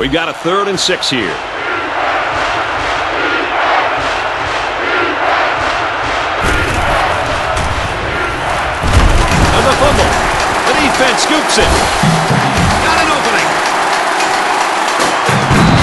We've got a third and six here. defense scoops it. Got an opening.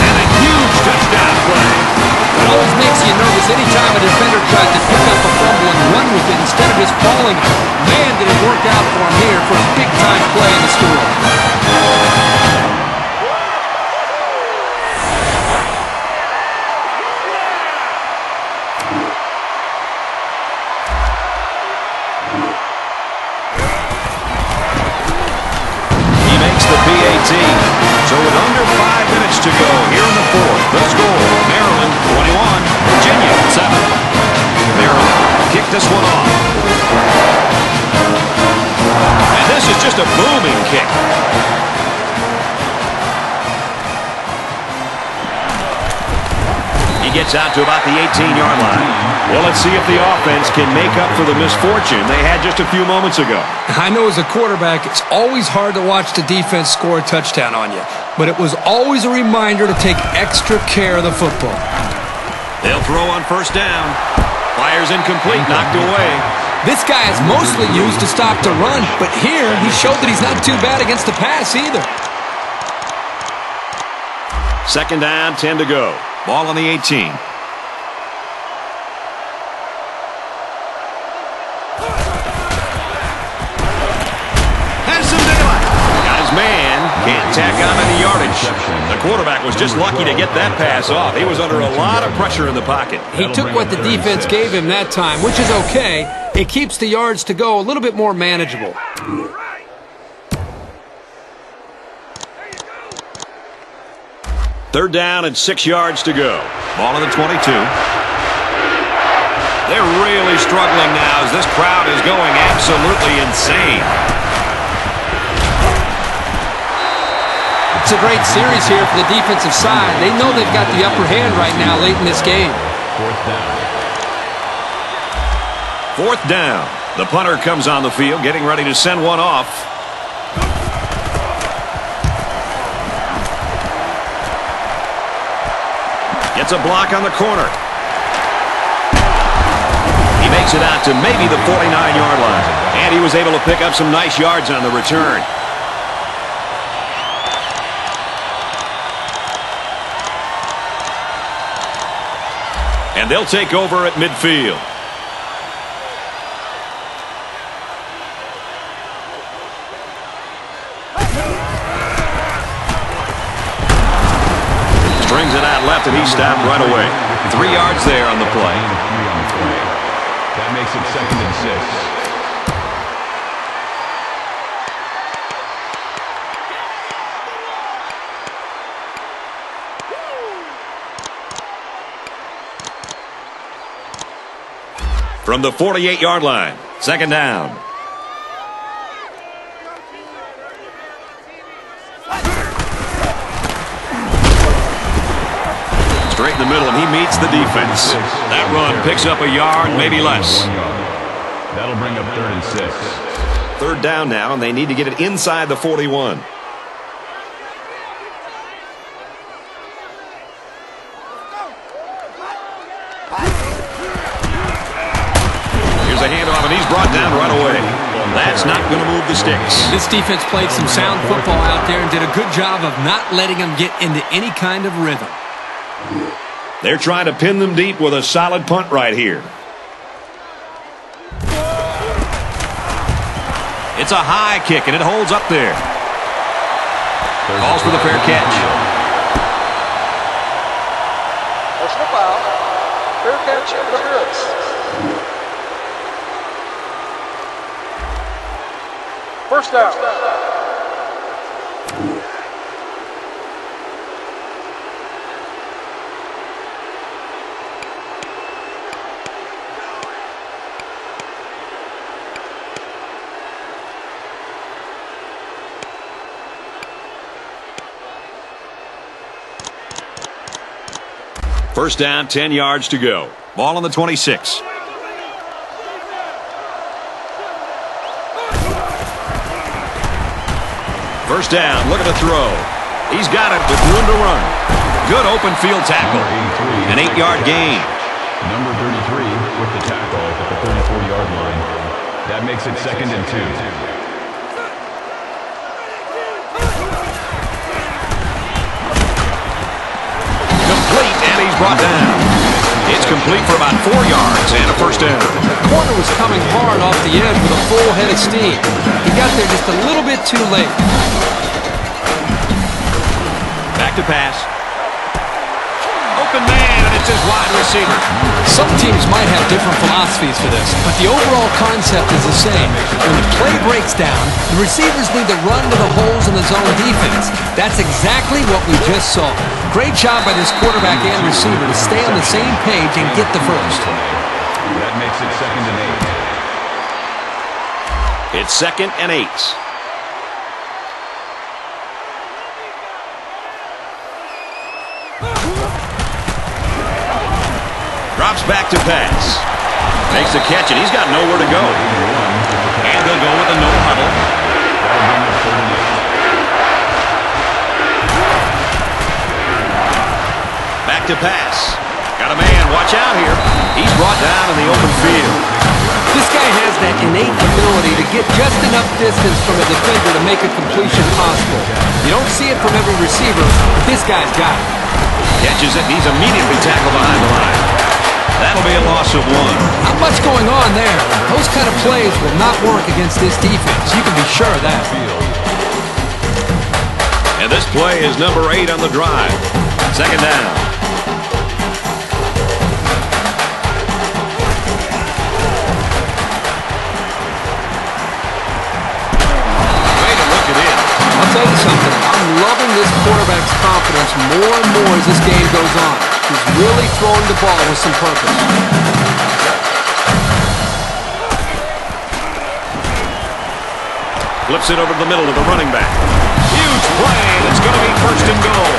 And a huge touchdown play. It always makes you nervous anytime a defender tries to pick up a fumble and run with it instead of just falling. Man, did it work out for him here for a big-time play in the score. So with under five minutes to go here in the fourth, the score, Maryland 21, Virginia 7. Maryland kick this one off. And this is just a booming kick. Gets out to about the 18-yard line. Well, let's see if the offense can make up for the misfortune they had just a few moments ago. I know as a quarterback, it's always hard to watch the defense score a touchdown on you, but it was always a reminder to take extra care of the football. They'll throw on first down. Fires incomplete, knocked away. This guy is mostly used to stop the run, but here he showed that he's not too bad against the pass either. Second down, 10 to go. Ball on the 18. Can't tack on any yardage. The quarterback was just lucky to get that pass off. He was under a lot of pressure in the pocket. He took what the defense gave him that time, which is okay. It keeps the yards to go a little bit more manageable. Third down and six yards to go. Ball on the 22. They're really struggling now as this crowd is going absolutely insane. It's a great series here for the defensive side. They know they've got the upper hand right now late in this game. Fourth down. Fourth down. The punter comes on the field, getting ready to send one off. Gets a block on the corner. He makes it out to maybe the 49-yard line. And he was able to pick up some nice yards on the return. And they'll take over at midfield. Strings it out left, and he stopped right away. Three yards there on the play. That makes it second and six. from the 48-yard line. Second down. Straight in the middle, and he meets the defense. That run picks up a yard, maybe less. That'll bring up third and six. Third down now, and they need to get it inside the 41. Here's a handoff, and he's brought down right away. That's not going to move the sticks. This defense played some sound football out there and did a good job of not letting them get into any kind of rhythm. They're trying to pin them deep with a solid punt right here. It's a high kick, and it holds up there. Calls for the fair catch. Personal foul. Fair catch interference. First down. First down, 10 yards to go. Ball on the 26. First down. Look at the throw. He's got it with room to run. Good open field tackle. An eight-yard gain. Number 33 with the tackle at the 34-yard line. That makes it second and two. He's brought down. It's complete for about four yards and a first down. The corner was coming hard off the edge with a full head of steam. He got there just a little bit too late. Back to pass. Open man, and it's his wide receiver. Some teams might have different philosophies for this, but the overall concept is the same. When the play breaks down, the receivers need to run to the holes in the zone defense. That's exactly what we just saw. Great job by this quarterback and receiver to stay on the same page and get the first. That makes it second and eight. It's second and eight. Drops back to pass. Makes the catch, and he's got nowhere to go. And they'll go with a no huddle. Back to pass. Got a man. Watch out here. He's brought down in the open field. This guy has that innate ability to get just enough distance from a defender to make a completion possible. You don't see it from every receiver, but this guy's got it. Catches it. He's immediately tackled behind the line. That'll be a loss of one. Not much going on there. Those kind of plays will not work against this defense. You can be sure of that. And this play is number eight on the drive. Second down. In. I'll tell you something. I'm loving this quarterback's confidence more and more as this game goes on. He's really throwing the ball with some purpose. Flips it over to the middle of the running back. Huge play, and it's going to be first and goal.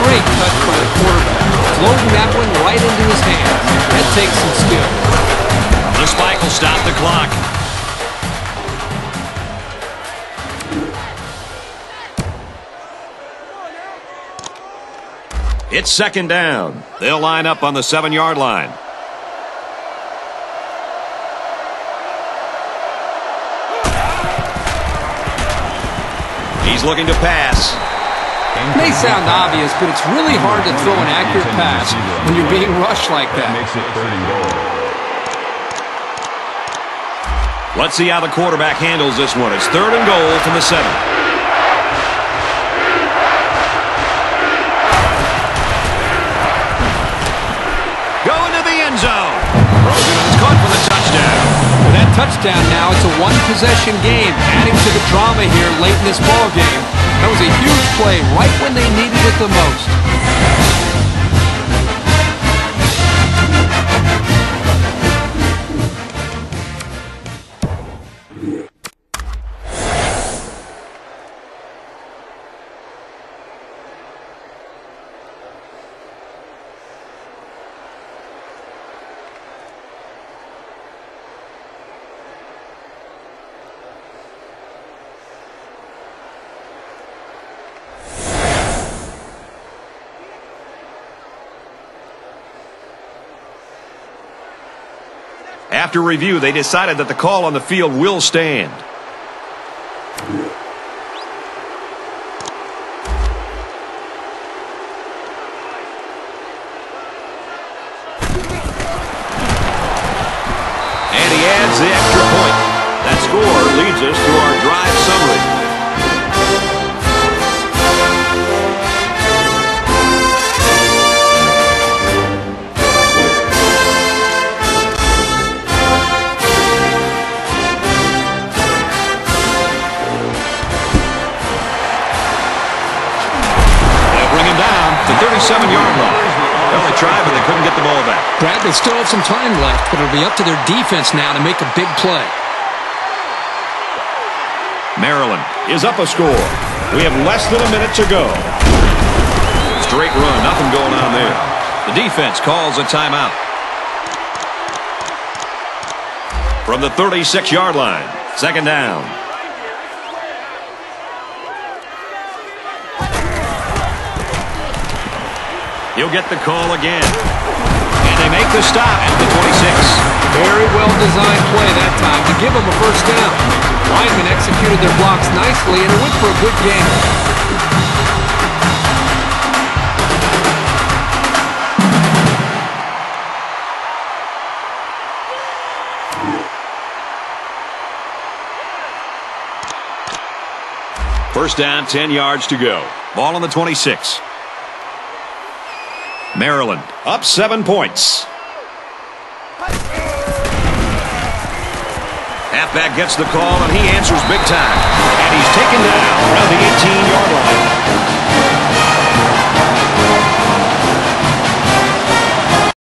Great touch by the quarterback. Floating that one right into his hands. That takes some skill. The spike will stop the clock. It's second down. They'll line up on the seven-yard line. He's looking to pass. It may sound obvious, but it's really hard to throw an accurate pass when you're being rushed like That that. makes it third and goal. Let's see how the quarterback handles this one. It's third and goal from the seven. Touchdown now, it's a one-possession game, adding to the drama here late in this ball game. That was a huge play right when they needed it the most. After review, they decided that the call on the field will stand. And he adds the extra point. That score leads us to our drive summary. 37-yard line. Well, they tried, but they couldn't get the ball back. Brad, they still have some time left, but it'll be up to their defense now to make a big play. Maryland is up a score. We have less than a minute to go. Straight run, nothing going on there. The defense calls a timeout. From the 36-yard line, second down. He'll get the call again. And they make the stop at the 26. Very well-designed play that time to give them a first down. Linemen executed their blocks nicely, and it went for a good game. First down, 10 yards to go. Ball on the 26. Maryland up seven points. Halfback gets the call, and he answers big time. And he's taken down around the 18-yard line.